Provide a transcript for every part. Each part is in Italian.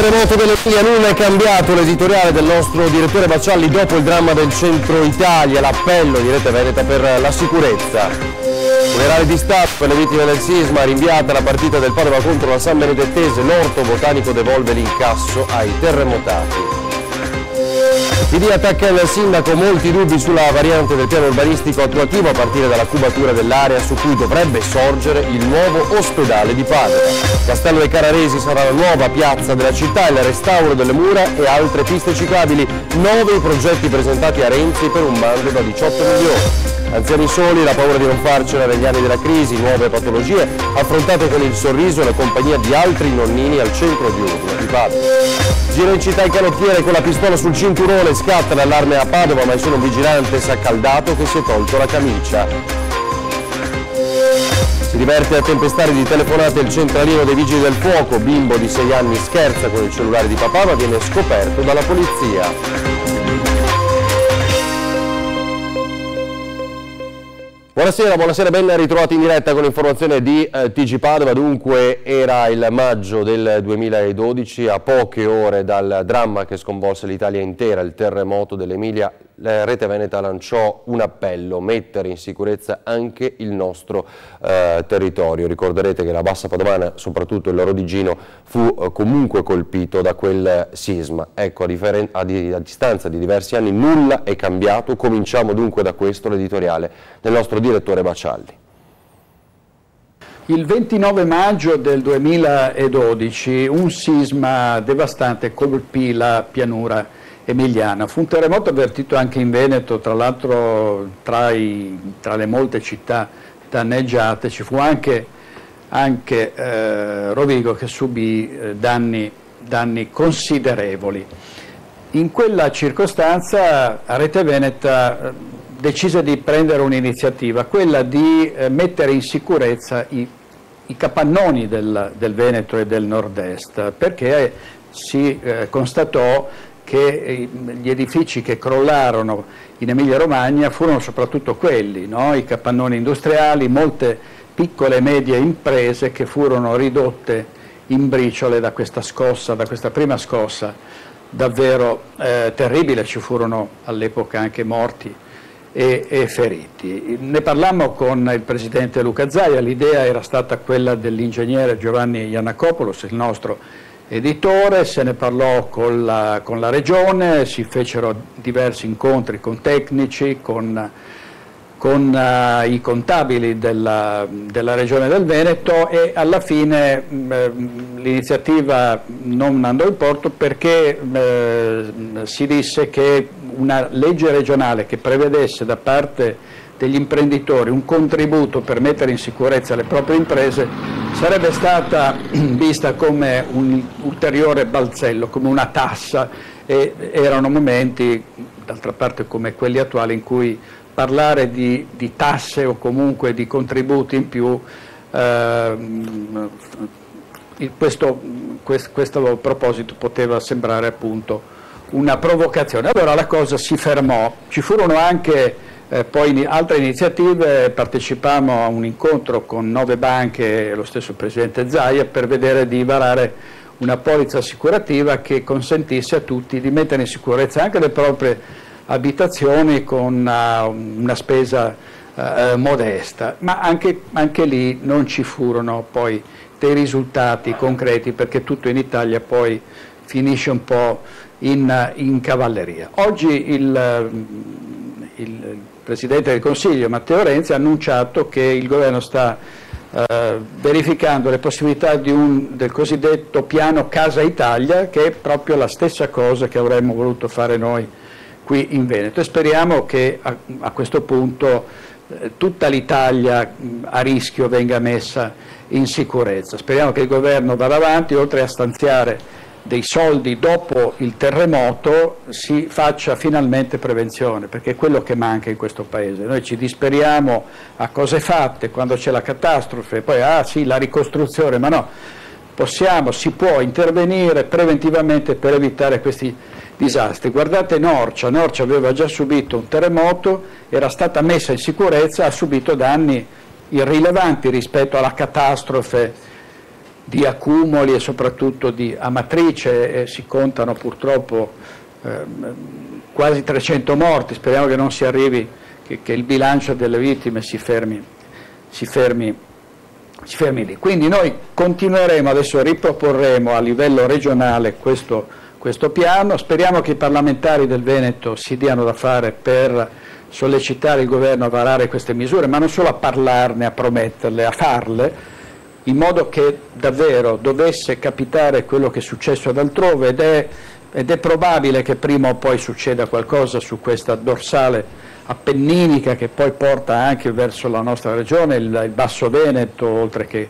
terremoto dell'Emilia nulla è cambiato l'editoriale del nostro direttore Baccialli dopo il dramma del centro Italia, l'appello di Rete Veneta per la sicurezza. Funerale di Stato per le vittime del sisma, rinviata la partita del Padova contro la San Benedettese, l'orto botanico devolve l'incasso ai terremotati. PD attacca il sindaco molti dubbi sulla variante del piano urbanistico attuativo a partire dalla cubatura dell'area su cui dovrebbe sorgere il nuovo ospedale di Padova. Castello dei Cararesi sarà la nuova piazza della città, il restauro delle mura e altre piste ciclabili, nove progetti presentati a Renzi per un bando da 18 milioni. Anziani soli, la paura di non farcela negli anni della crisi, nuove patologie, affrontate con il sorriso e la compagnia di altri nonnini al centro di urna di. Gira in città il canottiere con la pistola sul cinturone, scatta l'allarme a Padova, ma è solo un vigilante s'accaldato che si è tolto la camicia. Si diverte a tempestare di telefonate il centralino dei vigili del fuoco, bimbo di 6 anni scherza con il cellulare di papà ma viene scoperto dalla polizia. Buonasera, buonasera, ben ritrovati in diretta con l'informazione di eh, TG Padova, dunque era il maggio del 2012, a poche ore dal dramma che sconvolse l'Italia intera, il terremoto dell'Emilia la Rete Veneta lanciò un appello, mettere in sicurezza anche il nostro eh, territorio. Ricorderete che la Bassa Padovana, soprattutto il Loro di Gino, fu eh, comunque colpito da quel sisma. Ecco, a, a, di a, distanza di diversi anni nulla è cambiato, cominciamo dunque da questo l'editoriale del nostro direttore Bacialli. Il 29 maggio del 2012 un sisma devastante colpì la pianura emiliana. Fu un terremoto avvertito anche in Veneto, tra l'altro tra, tra, le molte città danneggiate, ci fu anche, anche eh, Rovigo che subì eh, danni, danni, considerevoli. In quella circostanza Rete Veneta eh, decise di prendere un'iniziativa, quella di eh, mettere in sicurezza i, i capannoni del, del, Veneto e del nord-est, perché si eh, constatò che gli edifici che crollarono in Emilia-Romagna furono soprattutto quelli, no? i capannoni industriali, molte piccole e medie imprese che furono ridotte in briciole da questa scossa, da questa prima scossa davvero eh, terribile, ci furono all'epoca anche morti e, e, feriti. Ne parlammo con il presidente Luca Zaia, l'idea era stata quella dell'ingegnere Giovanni Iannacopoulos, il nostro editore, se ne parlò con la, con la regione, si fecero diversi incontri con tecnici, con, con uh, i contabili della, della, regione del Veneto e alla fine uh, l'iniziativa non andò in porto perché uh, si disse che una legge regionale che prevedesse da parte degli imprenditori un contributo per mettere in sicurezza le proprie imprese sarebbe stata vista come un ulteriore balzello, come una tassa e erano momenti, d'altra parte come quelli attuali, in cui parlare di, di tasse o comunque di contributi in più eh, questo, questo proposito poteva sembrare appunto una provocazione. Allora la cosa si fermò, ci furono anche eh, poi altre iniziative partecipammo a un incontro con nove banche e lo stesso Presidente Zaia per vedere di varare una polizza assicurativa che consentisse a tutti di mettere in sicurezza anche le proprie abitazioni con una, una spesa eh, modesta, ma anche, anche, lì non ci furono poi dei risultati concreti perché tutto in Italia poi finisce un po' in, in cavalleria. Oggi il, il Presidente del Consiglio Matteo Renzi ha annunciato che il governo sta eh, verificando le possibilità un, del cosiddetto piano Casa Italia che è proprio la stessa cosa che avremmo voluto fare noi qui in Veneto e speriamo che a, a questo punto eh, tutta l'Italia a rischio venga messa in sicurezza. Speriamo che il governo vada avanti oltre a stanziare dei soldi dopo il terremoto si faccia finalmente prevenzione, perché è quello che manca in questo Paese. Noi ci disperiamo a cose fatte quando c'è la catastrofe, poi ah sì, la ricostruzione, ma no, possiamo, si può intervenire preventivamente per evitare questi disastri. Guardate Norcia, Norcia aveva già subito un terremoto, era stata messa in sicurezza, ha subito danni irrilevanti rispetto alla catastrofe di accumuli e soprattutto di amatrice, eh, si contano purtroppo eh, quasi 300 morti, speriamo che non si arrivi, che, che il bilancio delle vittime si fermi, si fermi, si fermi lì. Quindi noi continueremo, adesso riproporremo a livello regionale questo, questo piano, speriamo che i parlamentari del Veneto si diano da fare per sollecitare il governo a varare queste misure, ma non solo a parlarne, a prometterle, a farle, in modo che davvero dovesse capitare quello che è successo ad altrove ed è, ed è probabile che prima o poi succeda qualcosa su questa dorsale appenninica che poi porta anche verso la nostra regione, il, il Basso Veneto, oltre che,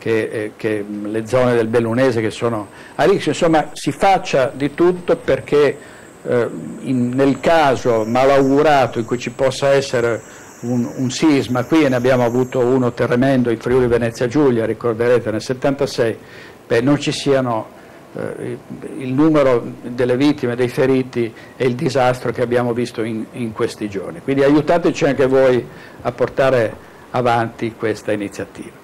che, eh, che, le zone del Bellunese che sono a rischio. Insomma, si faccia di tutto perché eh, in, nel caso malaugurato in cui ci possa essere un, un, sisma, qui ne abbiamo avuto uno tremendo in Friuli Venezia Giulia, ricorderete nel 76, beh, non ci siano eh, il numero delle vittime, dei feriti e il disastro che abbiamo visto in, in questi giorni. Quindi aiutateci anche voi a portare avanti questa iniziativa.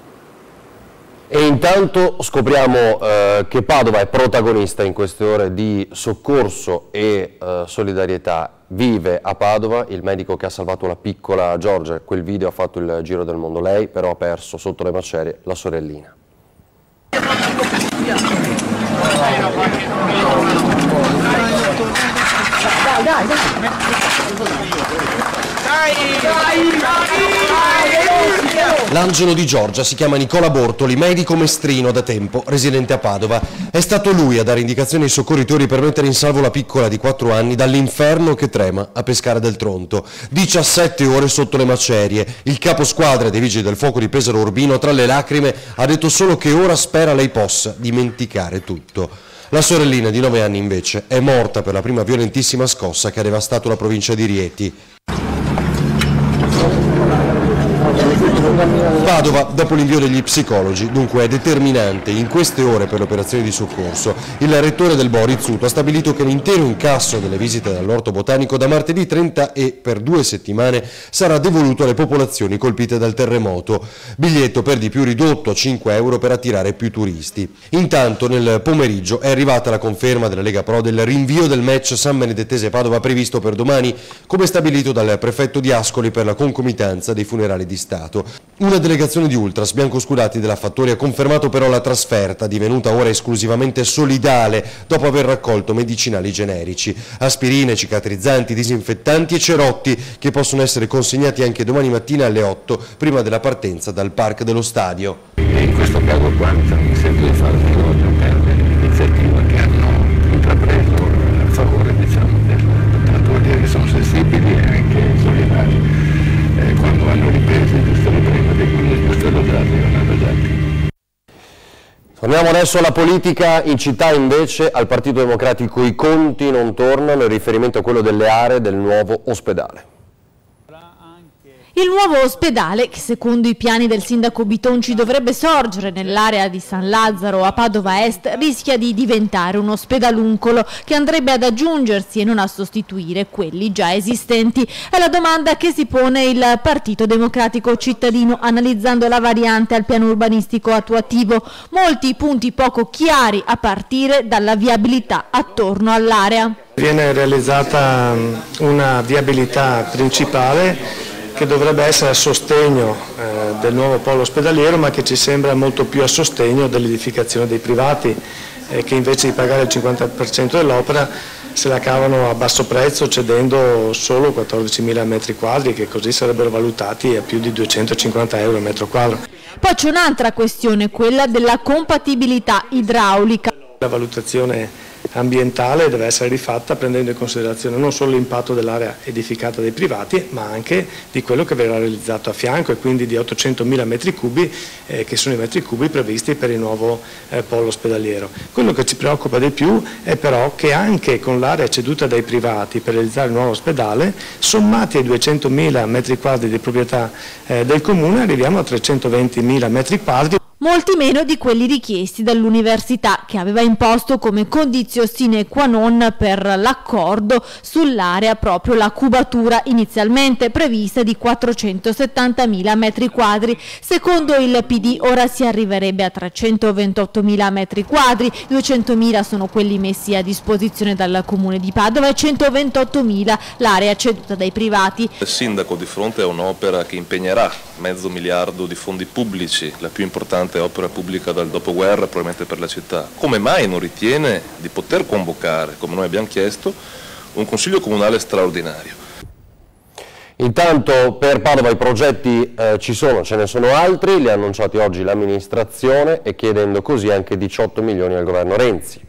E intanto scopriamo eh, che Padova è protagonista in queste ore di soccorso e eh, solidarietà. Vive a Padova il medico che ha salvato la piccola Giorgia, quel video ha fatto il giro del mondo, lei però ha perso sotto le macerie la sorellina. Dai, dai, dai! L'angelo di Giorgia si chiama Nicola Bortoli, medico mestrino da tempo, residente a Padova. È stato lui a dare indicazioni ai soccorritori per mettere in salvo la piccola di 4 anni dall'inferno che trema a pescare del Tronto. 17 ore sotto le macerie. Il capo squadra dei vigili del fuoco di Pesaro Urbino, tra le lacrime, ha detto solo che ora spera lei possa dimenticare tutto. La sorellina di 9 anni invece è morta per la prima violentissima scossa che ha devastato la provincia di Rieti. Padova, dopo l'invio degli psicologi, dunque è determinante in queste ore per le operazioni di soccorso. Il rettore del Bo Rizzuto ha stabilito che l'intero incasso delle visite dall'orto botanico da martedì 30 e per due settimane sarà devoluto alle popolazioni colpite dal terremoto. Biglietto per di più ridotto a 5 euro per attirare più turisti. Intanto nel pomeriggio è arrivata la conferma della Lega Pro del rinvio del match San Benedettese Padova previsto per domani, come stabilito dal prefetto di Ascoli per la concomitanza dei funerali di Stato. Una delegazione di ultras biancoscurati della Fattoria ha confermato però la trasferta, divenuta ora esclusivamente solidale dopo aver raccolto medicinali generici, aspirine, cicatrizzanti, disinfettanti e cerotti che possono essere consegnati anche domani mattina alle 8 prima della partenza dal park dello stadio. In questo caso qua mi sento di fare un elogio per l'iniziativa che hanno intrapreso a favore diciamo, del che sono sensibili e anche solidari eh, quando hanno ripreso giusto le prime dei quindi giusto lodati e non lodati. Torniamo adesso alla politica, in città invece al Partito Democratico i conti non tornano in riferimento a quello delle aree del nuovo ospedale. Il nuovo ospedale, che secondo i piani del sindaco Bitonci dovrebbe sorgere nell'area di San Lazzaro a Padova Est, rischia di diventare un ospedaluncolo che andrebbe ad aggiungersi e non a sostituire quelli già esistenti. È la domanda che si pone il Partito Democratico Cittadino analizzando la variante al piano urbanistico attuativo. Molti punti poco chiari a partire dalla viabilità attorno all'area. Viene realizzata una viabilità principale che dovrebbe essere a sostegno eh, del nuovo polo ospedaliero ma che ci sembra molto più a sostegno dell'edificazione dei privati eh, che invece di pagare il 50% dell'opera se la cavano a basso prezzo cedendo solo 14.000 metri quadri che così sarebbero valutati a più di 250 euro al metro quadro. Poi c'è un'altra questione, quella della compatibilità idraulica. La valutazione ambientale deve essere rifatta prendendo in considerazione non solo l'impatto dell'area edificata dai privati ma anche di quello che verrà realizzato a fianco e quindi di 800.000 metri cubi eh, che sono i metri cubi previsti per il nuovo eh, polo ospedaliero. Quello che ci preoccupa di più è però che anche con l'area ceduta dai privati per realizzare il nuovo ospedale sommati ai 200.000 metri quadri di proprietà eh, del comune arriviamo a 320.000 metri quadri molti meno di quelli richiesti dall'università che aveva imposto come condizio sine qua non per l'accordo sull'area proprio la cubatura inizialmente prevista di 470.000 metri quadri. Secondo il PD ora si arriverebbe a 328.000 metri quadri, 200.000 sono quelli messi a disposizione dal comune di Padova e 128.000 l'area ceduta dai privati. Il sindaco di fronte a un'opera che impegnerà mezzo miliardo di fondi pubblici, la più importante opera pubblica dal dopoguerra probabilmente per la città. Come mai non ritiene di poter convocare, come noi abbiamo chiesto, un consiglio comunale straordinario? Intanto per Padova i progetti eh, ci sono, ce ne sono altri, li ha annunciati oggi l'amministrazione e chiedendo così anche 18 milioni al governo Renzi.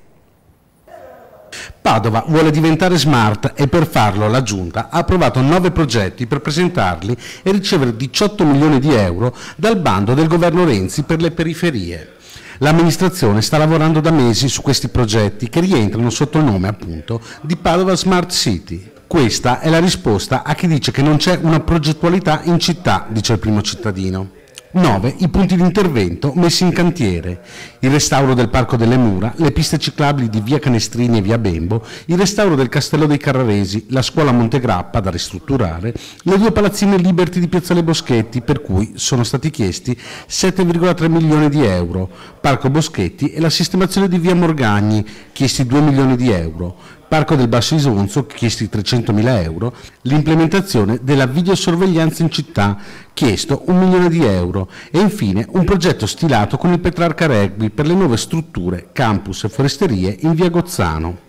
Padova vuole diventare smart e per farlo la Giunta ha approvato nove progetti per presentarli e ricevere 18 milioni di euro dal bando del governo Renzi per le periferie. L'amministrazione sta lavorando da mesi su questi progetti che rientrano sotto il nome appunto di Padova Smart City. Questa è la risposta a chi dice che non c'è una progettualità in città, dice il primo cittadino. 9. I punti di intervento messi in cantiere. Il restauro del Parco delle Mura, le piste ciclabili di via Canestrini e via Bembo, il restauro del Castello dei Carraresi, la scuola Montegrappa da ristrutturare, le due palazzine Liberty di Piazzale Boschetti, per cui sono stati chiesti 7,3 milioni di euro, Parco Boschetti e la sistemazione di via Morgagni, chiesti 2 milioni di euro, Parco del Basso Isonzo, chiesti 300.000 euro, l'implementazione della videosorveglianza in città, chiesto un milione di euro, e infine un progetto stilato con il Petrarca Rugby per le nuove strutture, campus e foresterie in via Gozzano.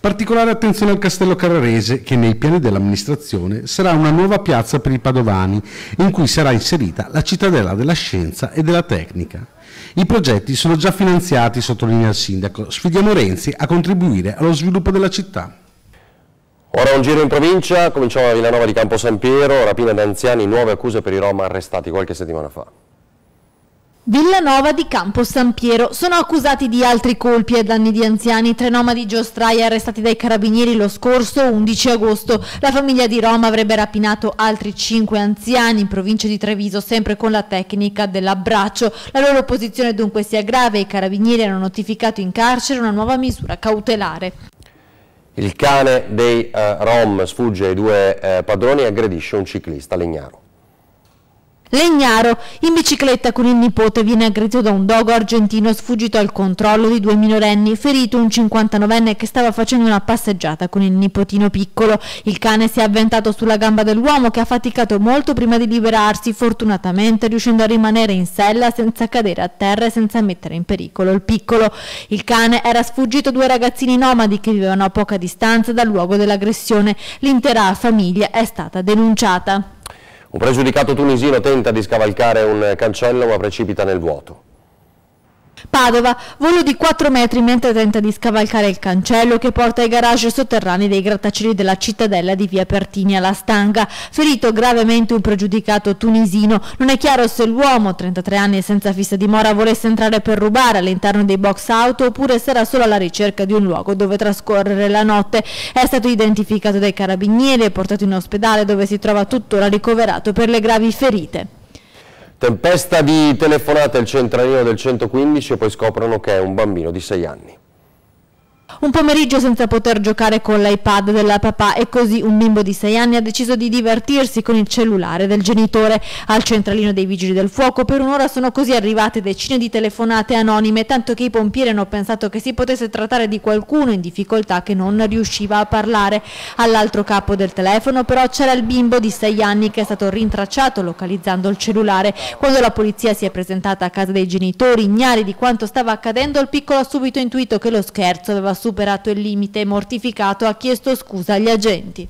Particolare attenzione al Castello Carrarese, che nei piani dell'amministrazione sarà una nuova piazza per i padovani, in cui sarà inserita la cittadella della scienza e della tecnica. I progetti sono già finanziati, sottolinea il sindaco. Sfidiamo Renzi a contribuire allo sviluppo della città. Ora un giro in provincia, cominciamo a Villanova di Campo San Piero, rapina da anziani, nuove accuse per i Roma arrestati qualche settimana fa. Villanova di Campo San Piero. Sono accusati di altri colpi e danni di anziani, tre nomadi giostraia arrestati dai carabinieri lo scorso 11 agosto. La famiglia di Roma avrebbe rapinato altri cinque anziani in provincia di Treviso, sempre con la tecnica dell'abbraccio. La loro posizione dunque sia grave e i carabinieri hanno notificato in carcere una nuova misura cautelare. Il cane dei eh, Rom sfugge ai due eh, padroni e aggredisce un ciclista legnaro. Legnaro, in bicicletta con il nipote, viene aggredito da un dogo argentino sfuggito al controllo di due minorenni, ferito un 59enne che stava facendo una passeggiata con il nipotino piccolo. Il cane si è avventato sulla gamba dell'uomo che ha faticato molto prima di liberarsi, fortunatamente riuscendo a rimanere in sella senza cadere a terra e senza mettere in pericolo il piccolo. Il cane era sfuggito due ragazzini nomadi che vivevano a poca distanza dal luogo dell'aggressione. L'intera famiglia è stata denunciata. Un pregiudicato tunisino tenta di scavalcare un cancello ma precipita nel vuoto. Padova, volo di 4 metri mentre tenta di scavalcare il cancello che porta ai garage sotterranei dei grattacieli della cittadella di via Pertini alla Stanga. Ferito gravemente un pregiudicato tunisino. Non è chiaro se l'uomo, 33 anni e senza fissa dimora, volesse entrare per rubare all'interno dei box auto oppure se era solo alla ricerca di un luogo dove trascorrere la notte. È stato identificato dai carabinieri e portato in ospedale dove si trova tuttora ricoverato per le gravi ferite. Tempesta di telefonate al centralino del 115 e poi scoprono che è un bambino di 6 anni. Un pomeriggio senza poter giocare con l'iPad della papà e così un bimbo di 6 anni ha deciso di divertirsi con il cellulare del genitore. Al centralino dei vigili del fuoco per un'ora sono così arrivate decine di telefonate anonime, tanto che i pompieri hanno pensato che si potesse trattare di qualcuno in difficoltà che non riusciva a parlare. All'altro capo del telefono però c'era il bimbo di 6 anni che è stato rintracciato localizzando il cellulare. Quando la polizia si è presentata a casa dei genitori, ignari di quanto stava accadendo, il piccolo ha subito intuito che lo scherzo aveva superato il limite mortificato ha chiesto scusa agli agenti.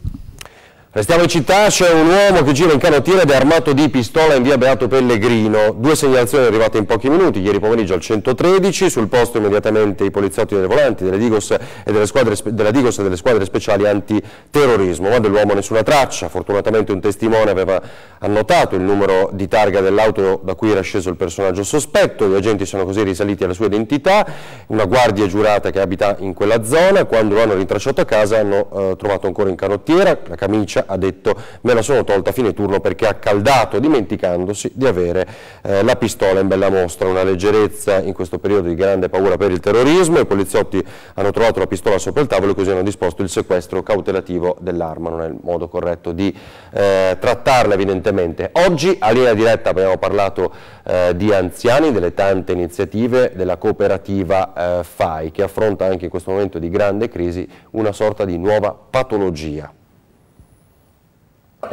Restiamo in città, c'è un uomo che gira in canottiera ed è armato di pistola in via Beato Pellegrino. Due segnalazioni arrivate in pochi minuti, ieri pomeriggio al 113, sul posto immediatamente i poliziotti delle volanti delle Digos e delle squadre, della Digos e delle squadre speciali antiterrorismo, ma dell'uomo nessuna traccia. Fortunatamente un testimone aveva annotato il numero di targa dell'auto da cui era sceso il personaggio sospetto, gli agenti sono così risaliti alla sua identità, una guardia giurata che abita in quella zona, quando lo hanno rintracciato a casa hanno eh, trovato ancora in canottiera. La camicia ha detto me la sono tolta a fine turno perché ha caldato dimenticandosi di avere eh, la pistola in bella mostra, una leggerezza in questo periodo di grande paura per il terrorismo, i poliziotti hanno trovato la pistola sopra il tavolo e così hanno disposto il sequestro cautelativo dell'arma, non è il modo corretto di eh, trattarla evidentemente. Oggi a linea diretta abbiamo parlato eh, di anziani, delle tante iniziative della cooperativa eh, FAI che affronta anche in questo momento di grande crisi una sorta di nuova patologia.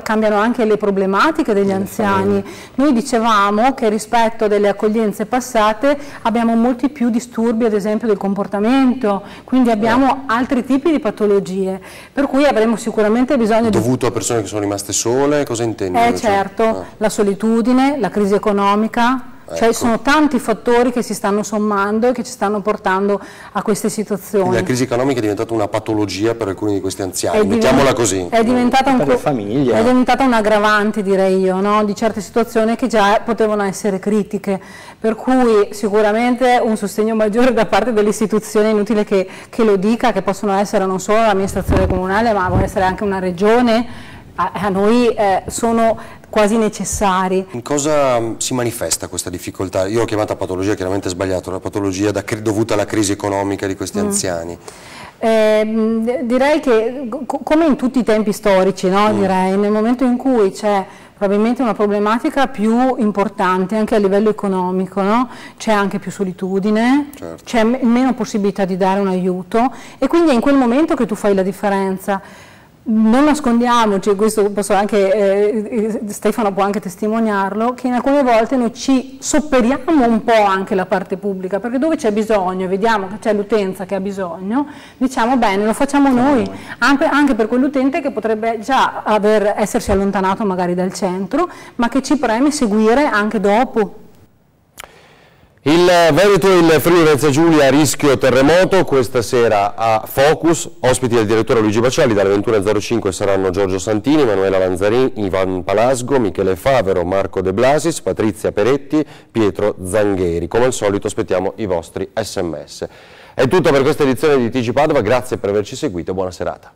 Cambiano anche le problematiche degli anziani. Noi dicevamo che rispetto delle accoglienze passate abbiamo molti più disturbi ad esempio del comportamento, quindi abbiamo altri tipi di patologie, per cui avremo sicuramente bisogno Dovuto di... Dovuto a persone che sono rimaste sole, cosa intendi? Eh certo, eh. la solitudine, la crisi economica, cioè ecco. sono tanti fattori che si stanno sommando e che ci stanno portando a queste situazioni. Quindi la crisi economica è diventata una patologia per alcuni di questi anziani, è mettiamola così. È diventata, un è diventata un aggravante direi io, no? di certe situazioni che già potevano essere critiche, per cui sicuramente un sostegno maggiore da parte delle istituzioni, è inutile che, che lo dica, che possono essere non solo l'amministrazione comunale ma può essere anche una regione, a, a noi eh, sono quasi necessari. In cosa mm, si manifesta questa difficoltà? Io l'ho chiamata patologia, chiaramente sbagliato, una patologia da, dovuta alla crisi economica di questi mm. anziani. Eh, direi che come in tutti i tempi storici, no? mm. direi, nel momento in cui c'è probabilmente una problematica più importante anche a livello economico, no? c'è anche più solitudine, certo. c'è meno possibilità di dare un aiuto e quindi è in quel momento che tu fai la differenza non nascondiamoci, questo posso anche, eh, Stefano può anche testimoniarlo, che in alcune volte noi ci sopperiamo un po' anche la parte pubblica, perché dove c'è bisogno, vediamo che c'è l'utenza che ha bisogno, diciamo bene, lo facciamo noi, anche, anche per quell'utente che potrebbe già aver, essersi allontanato magari dal centro, ma che ci preme seguire anche dopo. Il Veneto e il Friuli Venezia Giulia a rischio terremoto, questa sera a Focus, ospiti del direttore Luigi Bacelli, dalle 21.05 saranno Giorgio Santini, Emanuela Lanzarin, Ivan Palasgo, Michele Favero, Marco De Blasis, Patrizia Peretti, Pietro Zangheri. Come al solito aspettiamo i vostri sms. È tutto per questa edizione di TG Padova, grazie per averci seguito e buona serata.